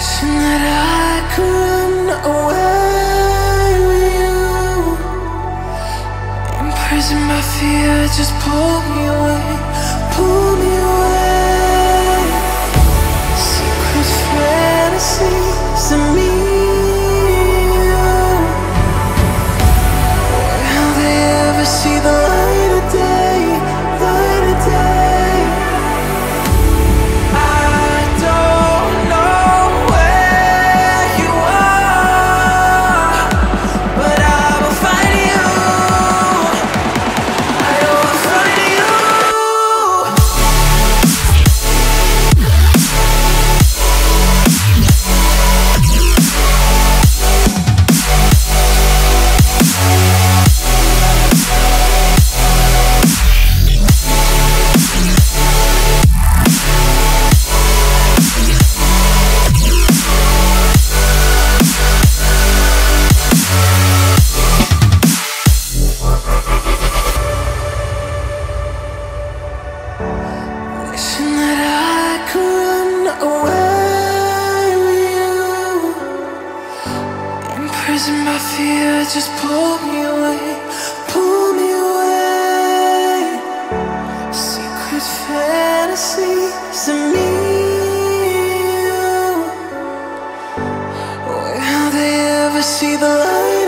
Wishing that I could run away with you Imprisoned by fear, just pull me away, pull me away. Prison my fear, just pull me away, pull me away. Secret fantasies of me. Where have they ever see the light?